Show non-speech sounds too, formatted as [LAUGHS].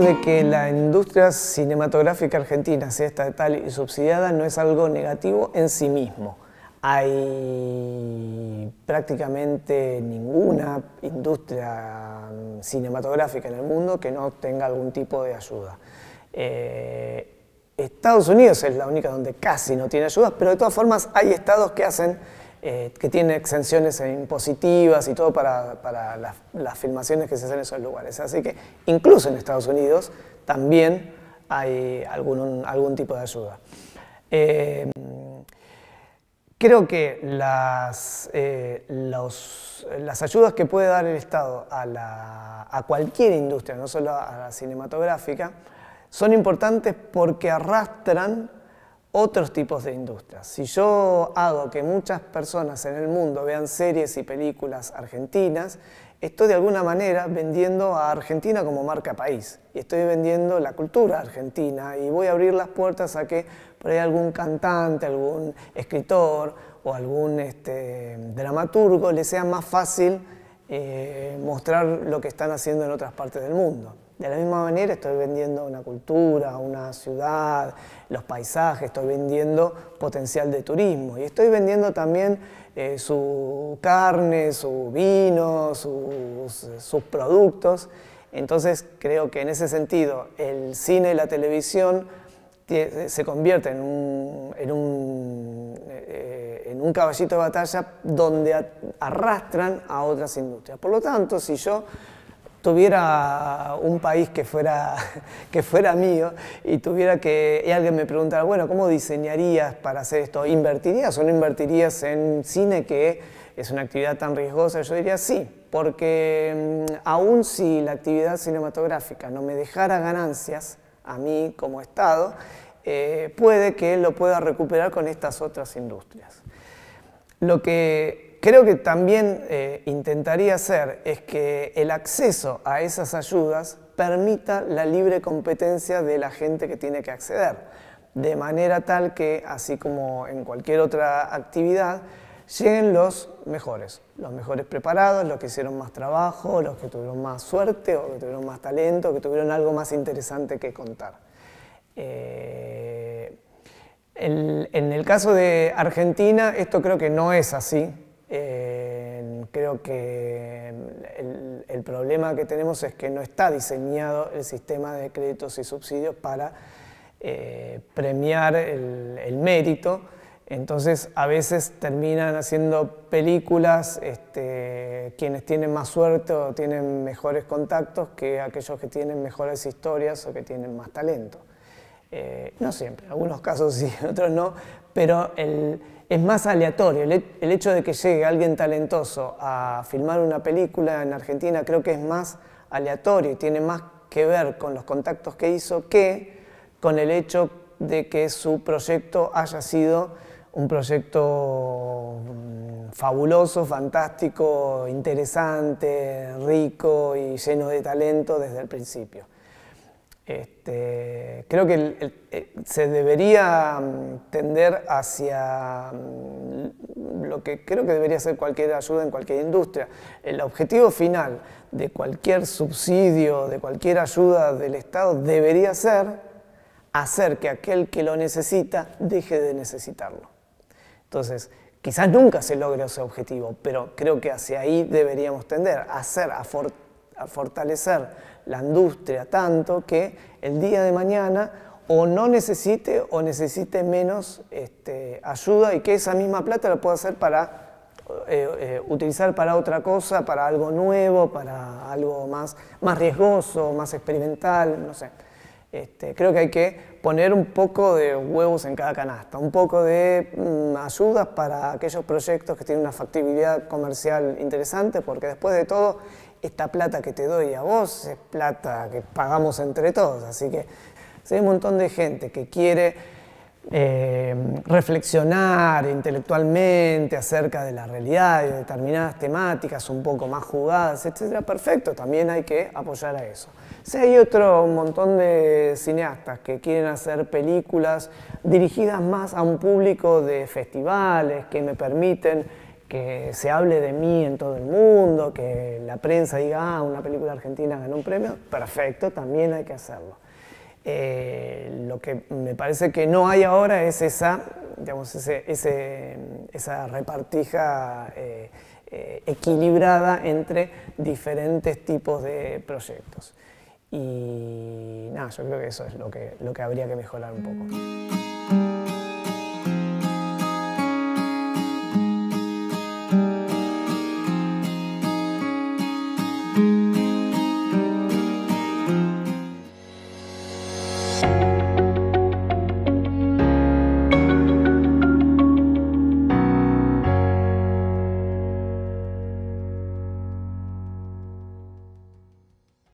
de que la industria cinematográfica argentina sea estatal y subsidiada no es algo negativo en sí mismo. Hay prácticamente ninguna industria cinematográfica en el mundo que no tenga algún tipo de ayuda. Eh, Estados Unidos es la única donde casi no tiene ayuda, pero de todas formas hay estados que hacen eh, que tienen exenciones impositivas y todo para, las, filmaciones que se hacen en esos lugares. Así que incluso en Estados Unidos también hay algún, algún tipo de ayuda. Eh, creo que las, eh, las ayudas que puede dar el Estado a, a cualquier industria, no solo a la cinematográfica, son importantes porque arrastran otros tipos de industrias. Si yo hago que muchas personas en el mundo vean series y películas argentinas, estoy de alguna manera vendiendo a Argentina como marca país y estoy vendiendo la cultura argentina y voy a abrir las puertas a que por ahí algún cantante, algún escritor o algún este, dramaturgo le sea más fácil eh, mostrar lo que están haciendo en otras partes del mundo. De la misma manera estoy vendiendo una cultura, una ciudad, los paisajes, estoy vendiendo potencial de turismo y estoy vendiendo también eh, su carne, su vino, sus, productos. Entonces creo que en ese sentido el cine y la televisión se convierten en un, en un, eh, en un caballito de batalla donde arrastran a otras industrias. Por lo tanto, si yo tuviera un país que fuera, [LAUGHS] que fuera mío y tuviera que, alguien me preguntara, bueno, ¿cómo diseñarías para hacer esto? ¿Invertirías o no invertirías en cine que es una actividad tan riesgosa? Yo diría sí, porque mm, aún si la actividad cinematográfica no me dejara ganancias a mí como Estado, eh, puede que lo pueda recuperar con estas otras industrias. Lo que Creo que también eh, intentaría hacer es que el acceso a esas ayudas permita la libre competencia de la gente que tiene que acceder, de manera tal que, así como en cualquier otra actividad, lleguen los mejores, los mejores preparados, los que hicieron más trabajo, los que tuvieron más suerte o que tuvieron más talento, que tuvieron algo más interesante que contar. Eh, en el caso de Argentina, esto creo que no es así, creo que el, problema que tenemos es que no está diseñado el sistema de créditos y subsidios para eh, premiar el, mérito. Entonces, a veces terminan haciendo películas este, quienes tienen más suerte o tienen mejores contactos que aquellos que tienen mejores historias o que tienen más talento. Eh, no siempre, en algunos casos sí, [LAUGHS] en otros no, pero el, es más aleatorio. El, hecho de que llegue alguien talentoso a filmar una película en Argentina creo que es más aleatorio y tiene más que ver con los contactos que hizo que con el hecho de que su proyecto haya sido un proyecto mm, fabuloso, fantástico, interesante, rico y lleno de talento desde el principio. Este, creo que eh, se debería mm, tender hacia mm, lo que creo que debería ser cualquier ayuda en cualquier industria. El objetivo final de cualquier subsidio, de cualquier ayuda del Estado debería ser hacer que aquel que lo necesita deje de necesitarlo. Entonces, quizás nunca se logre ese objetivo, pero creo que hacia ahí deberíamos tender, hacer, a, a fortalecer la industria tanto que el día de mañana o no necesite o necesite menos este, ayuda y que esa misma plata la pueda hacer para eh, eh, utilizar para otra cosa, para algo nuevo, para algo más, más riesgoso, más experimental, no sé. Este, creo que hay que poner un poco de huevos en cada canasta, un poco de mm, ayudas para aquellos proyectos que tienen una factibilidad comercial interesante, porque después de todo esta plata que te doy a vos es plata que pagamos entre todos. Así que hay un montón de gente que quiere eh, reflexionar intelectualmente acerca de la realidad y de determinadas temáticas un poco más jugadas, etcétera, perfecto, también hay que apoyar a eso. Si hay otro montón de cineastas que quieren hacer películas dirigidas más a un público de festivales, que me permiten que se hable de mí en todo el mundo, que la prensa diga, ah, una película argentina ganó un premio, perfecto, también hay que hacerlo. Eh, lo que me parece que no hay ahora es esa, digamos, esa repartija eh, eh, equilibrada entre diferentes tipos de proyectos. Y nada, yo creo que eso es lo que, lo que habría que mejorar un poco.